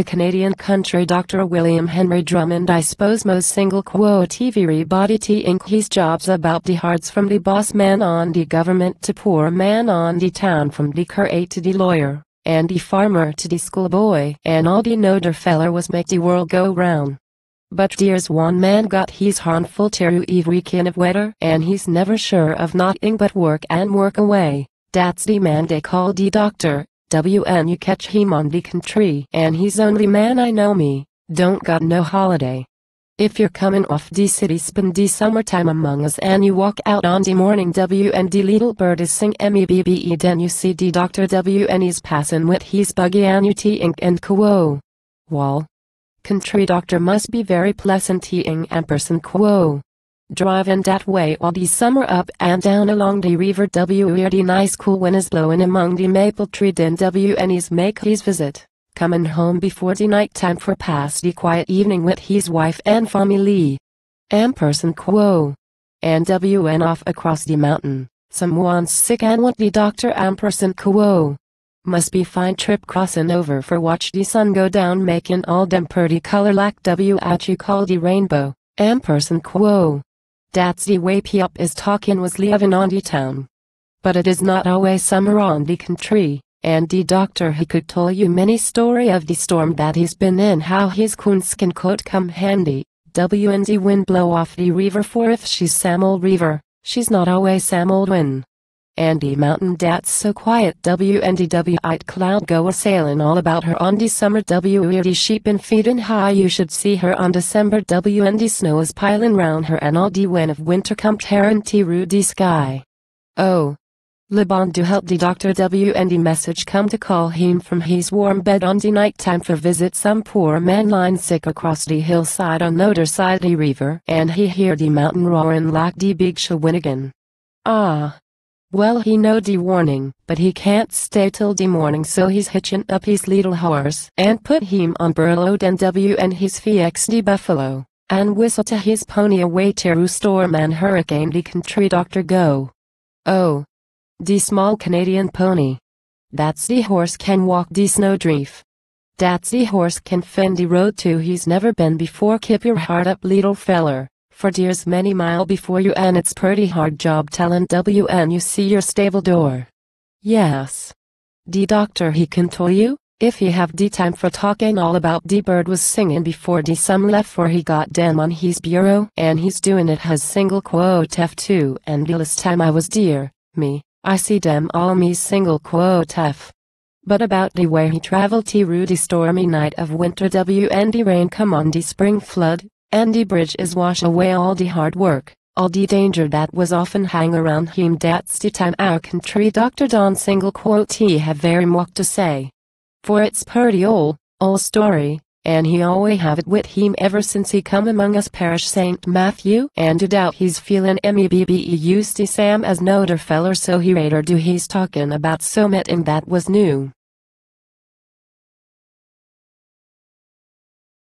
The Canadian country doctor William Henry Drummond I suppose most single quo TV body t ink his jobs about the hearts from the boss man on the government to poor man on the town from the curate to the lawyer, and the farmer to the schoolboy and all the noder feller was make the world go round. But dears one man got his harmful teru every kin of weather and he's never sure of nothing but work and work away. That's the man they call the doctor, WN you catch him on the country and he's only man I know me, don't got no holiday. If you're coming off the city spend the summertime among us and you walk out on the morning W and the little bird is sing MEBBE then you see the doctor W and he's passing with his buggy and you ink and quo. Wall. Country doctor must be very pleasant ing ampersand quo driving that way all the summer up and down along the river W where the nice cool wind is blowing among the maple tree then W and he's make his visit, coming home before the night time for pass the quiet evening with his wife and family. Ampersand quo. And W and off across the mountain, someone's sick and want the doctor ampersand quo. Must be fine trip crossing over for watch the sun go down making all dem pretty color like W at you call the rainbow, ampersand quo. Way Piop is talking was living on the town. But it is not always summer on the country, and the doctor he could tell you many story of the storm that he's been in how his coonskin coat come handy, W and wind blow off the river for if she's Samuel River, she's not always Samuel Wind. Andy Mountain that's so quiet W and the W-eyed cloud go a sailin' all about her on the summer W where the sheep and feeding high you should see her on December W and the snow is piling round her and all the when of winter come tearing through the sky. Oh. Le bon Dieu help the doctor W and the message come to call him from his warm bed on the night time for visit some poor man lying sick across the hillside on other side the river and he hear the mountain roarin' like the big Shawinigan. Ah. Well he know de warning, but he can't stay till de morning so he's hitching up his little horse and put him on Burload and W and his VXD buffalo, and whistle to his pony away to storm and hurricane de country doctor go. Oh. De small Canadian pony. That's the horse can walk the snowdrift. That's the horse can fend the road too he's never been before keep your heart up little feller for dears many mile before you and it's pretty hard job tellin' WN you see your stable door. Yes. The doctor he can tell you, if he have the time for talking all about the bird was singing before the some left for he got them on his bureau and he's doing it has single quote f2 and the last time I was dear, me, I see dem all me single quote f. But about the way he traveled through the stormy night of winter W and the rain come on the spring flood, and the bridge is wash away all the hard work, all the danger that was often hang around him that's the time our country Dr. Don single quote he have very much to say. For it's pretty old, old story, and he always have it with him ever since he come among us parish St. Matthew and to doubt he's feeling mebbe used to Sam as noder feller so he rater do he's talking about so met and that was new.